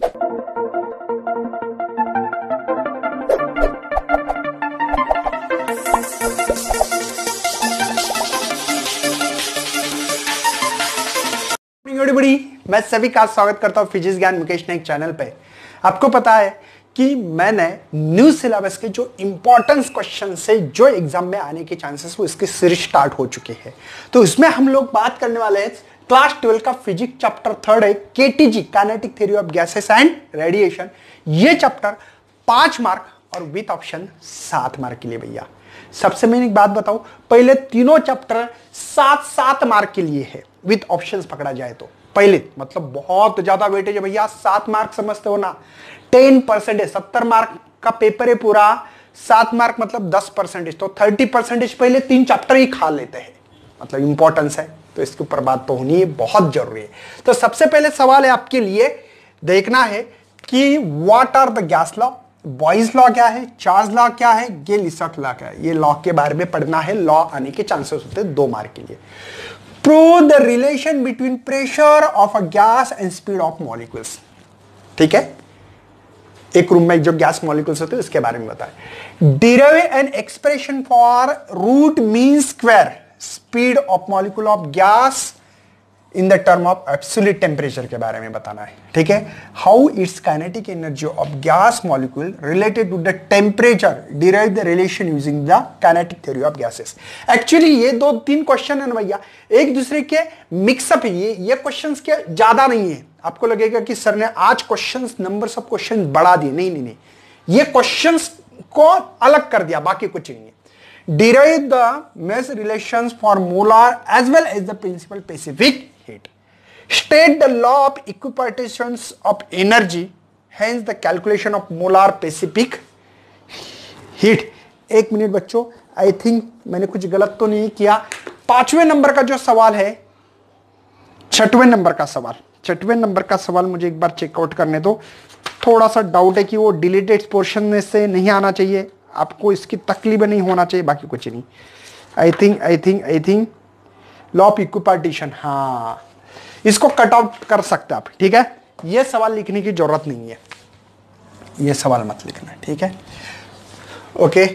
मैं सभी का स्वागत करता हूँ फिजिक्स ज्ञान मुकेश नाइक चैनल पे। आपको पता है कि मैंने न्यू सिलेबस के जो इंपॉर्टेंस क्वेश्चन से जो एग्ज़ाम में आने के चांसेस वो इसके सीरीज़ स्टार्ट हो चुके हैं। तो इसमें हम लोग बात करने वाले हैं क्लास ट्वेल्व का फिजिक्स चैप्टर थर्ड है KTG kinetic theory of gases and radiation ये चैप्टर पाँच मार्क और विथ ऑप्शन सात मार्क के लिए भैया। सबसे मैंने एक बात बताऊँ पहले तीनों चैप्टर सात सात मार्क के लिए है, विथ ऑप्शंस पकड़ा जाए तो। पहले मतलब बहुत ज़्यादा वेटेज है भैया, सात मार्क समझते हो ना। टेन परसेंटेज, सत्तर मार्क का पेपर है पूरा, सात मार्क मतलब दस परसेंटेज तो थर्टी परसेंटेज पहले तीन चैप्टर ही खा लेते हैं। मतलब इंपॉर्टेंस है। तो इसके ऊपर बात तो होनी है बहुत ज़रूरी है। तो सबसे पहले सवाल है आपके लिए, देखना है कि what are the gas law Boyle's law क्या है? चार्ज लॉ क्या है? ये लिसक लॉ क्या है? ये लॉ के बारे में पढ़ना है। लॉ आने के चांसेस होते हैं दो मार्क के लिए। Prove the relation between pressure of a gas and speed of molecules ठीक है? एक रूम में जो गैस मॉलिक्यूल्स होते हैं, उसके बारे में बताए। Derive an expression for root mean square speed of molecule of gas in the term of absolute temperature के बारे में बताना है, ठीक है? How its kinetic energy of gas molecule related to the temperature derive the relation using the kinetic theory of gases actually ये दो तीन क्वेश्चन है भैया। एक दूसरे के मिक्सअप है। ये ये क्वेश्चन के ज़्यादा नहीं है। आपको लगेगा कि सर ने आज क्वेश्चन नंबर ऑफ़ क्वेश्चन बढ़ा दिए। नहीं नहीं नहीं। ये क्वेश्चन को अलग कर दिया, बाकी कुछ नहीं है। Derive the Mayer's relation for molar as well as the principal specific heat. State the law of equipartitions of energy, hence the calculation of molar specific heat. एक मिनट बच्चों आई थिंक मैंने कुछ गलत तो नहीं किया पाँचवें नंबर का जो सवाल है छठवें नंबर का सवाल छठवें नंबर का सवाल मुझे एक बार चेकआउट करने दो थोड़ा सा डाउट है कि वो डिलीटेड पोर्शन में से नहीं आना चाहिए आपको इसकी तकलीफ़ नहीं होना चाहिए, बाकी कुछ नहीं। I think I think I think law of equipartition हाँ। इसको कट आउट कर सकते आप, ठीक है? ये सवाल लिखने की ज़रूरत नहीं है। ये सवाल मत लिखना, ठीक है? Okay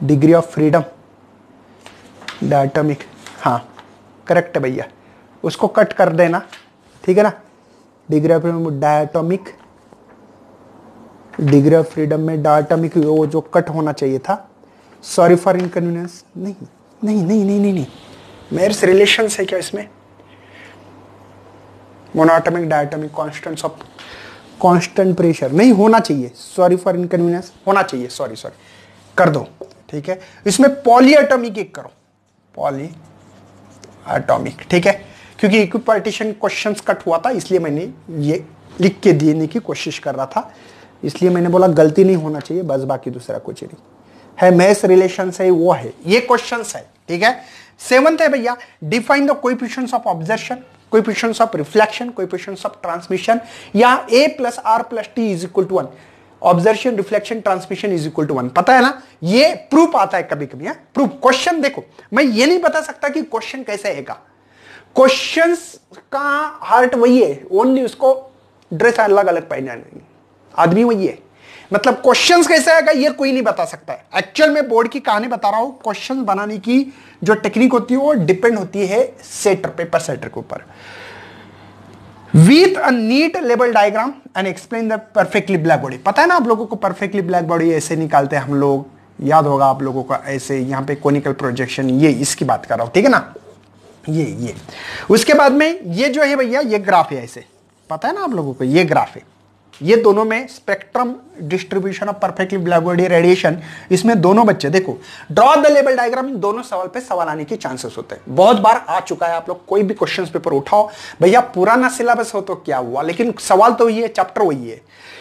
degree of freedom diatomic हाँ। करेक्ट है भैया। उसको कट कर देना, ठीक है ना? Degree of freedom diatomic degree of freedom में डायटमिक वो जो कट होना चाहिए था। सॉरी फॉर इनकन्वीनियंस नहीं नहीं नहीं नहीं नहीं मेर्स रिलेशन है क्या इसमें? Monatomic diatomic constant of constant pressure नहीं, होना चाहिए। सॉरी फॉर इनकन्वीनियंस होना चाहिए। सॉरी सॉरी कर दो। ठीक है? इसमें पॉली एटॉमिक एक करो। पॉली एटॉमिक ठीक है? क्योंकि इक्वी इक्विपार्टीशन क्वेश्चन कट हुआ था, इसलिए मैंने ये लिख के देने की कोशिश कर रहा था। इसलिए मैंने बोला, गलती नहीं होना चाहिए, बस बाकी दूसरा कुछ नहीं। है मैस रिलेशन है, वो है। ये क्वेश्चन है, ठीक है? सेवंथ है भैया define the coefficients of observation coefficients of reflection coefficients of transmission या A plus R plus T is equal to one observation reflection transmission is equal to one पता है ना? ये प्रूफ आता है कभी कभी प्रूफ क्वेश्चन देखो। मैं ये नहीं बता सकता कि क्वेश्चन कैसे आएगा। क्वेश्चन का हार्ट वही है ओनली उसको ड्रेस अलग अलग पहना आदमी वही है। मतलब क्वेश्चन कैसे आएगा, ये कोई नहीं बता सकता है। एक्चुअल में बोर्ड की कहानी बता रहा हूँ क्वेश्चन बनाने की जो टेक्निक होती है, वो डिपेंड होती है सेटर पेपर सेटर के ऊपर। With a neat label diagram and explain the perfectly black body पता है ना, आप लोगों को परफेक्टली ब्लैक बॉडी ऐसे निकालते हैं हम लोग। याद होगा आप लोगों का ऐसे, यहाँ पे कोनिकल प्रोजेक्शन ये, इसकी बात कर रहा हूँ, ठीक है ना? ये ये। उसके बाद में ये जो है भैया, ये ग्राफ है ऐसे। पता है ना आप लोगों को, ये ग्राफ है। ये दोनों में spectrum distribution of perfectly black body radiation इसमें दोनों बच्चे, देखो ड्रॉ द लेवल डायग्राम इन दोनों सवाल पे सवाल आने के चांसेस होते हैं। बहुत बार आ चुका है आप लोग, कोई भी क्वेश्चन पेपर उठाओ, भैया पुराना सिलेबस हो तो क्या हुआ? लेकिन सवाल तो वही है चैप्टर वही है।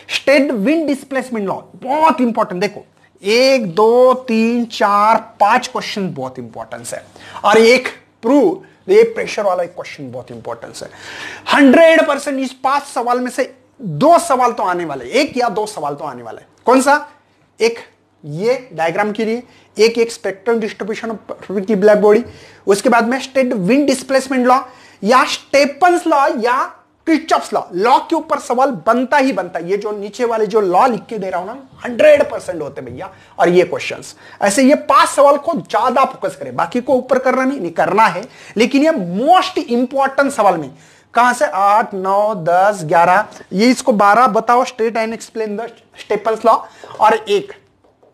स्टेट विंड डिस्प्लेसमेंट लॉ बहुत इंपॉर्टेंट देखो। एक, दो, तीन, चार, पाँच क्वेश्चन बहुत इंपॉर्टेंस है। और एक प्रूव ये प्रेशर वाला एक क्वेश्चन बहुत इंपॉर्टेंस है। हंड्रेड परसेंट इस पाँच सवाल में से दो सवाल तो आने वाले एक या दो सवाल तो आने वाले कौन सा? एक, ये डायग्राम के लिए एक एक स्पेक्ट्रम डिस्ट्रीब्यूशन की ब्लैक बॉडी उसके बाद में स्टेट विंड डिस्प्लेसमेंट लॉ या स्टेपन लॉ या क्रिचॉप्स लॉ लॉ के ऊपर सवाल बनता ही बनता है। ये जो नीचे वाले जो लॉ लिख के दे रहा हूँ ना हंड्रेड परसेंट होते भैया। और ये क्वेश्चंस ऐसे ये पाँच सवाल को ज़्यादा फोकस करें। बाकी को ऊपर करना नहीं, नहीं करना है। लेकिन ये मोस्ट इंपॉर्टेंट सवाल में कहाँ से? आठ नौ दस ग्यारह। ये इसको बारह बताओ। State and explain the Stefan's law और एक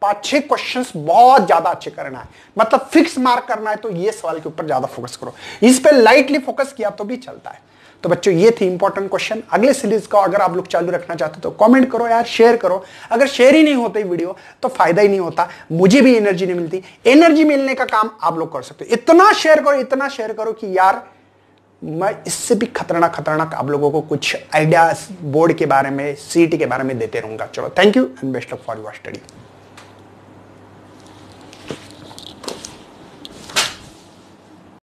पाँच छह क्वेश्चंस बहुत ज़्यादा अच्छे करना है। मतलब फिक्स मार्क करना है तो ये सवाल के ऊपर ज़्यादा फोकस करो। इस पे लाइटली फोकस किया तो भी चलता है। तो बच्चों, ये थी इंपॉर्टेंट क्वेश्चन अगले सीरीज़ का अगर आप लोग चालू रखना चाहते तो कमेंट करो यार शेयर करो. अगर शेयर ही नहीं होते वीडियो तो फ़ायदा ही नहीं होता. मुझे भी एनर्जी नहीं मिलती. एनर्जी मिलने का काम आप लोग कर सकते हो. इतना शेयर करो, इतना शेयर करो कि यार, मैं इससे भी खतरनाक खतरनाक आप लोगों को कुछ आइडियाज़ बोर्ड के बारे में सीट के बारे में देते रहूँगा. चलो thank you and best of for your study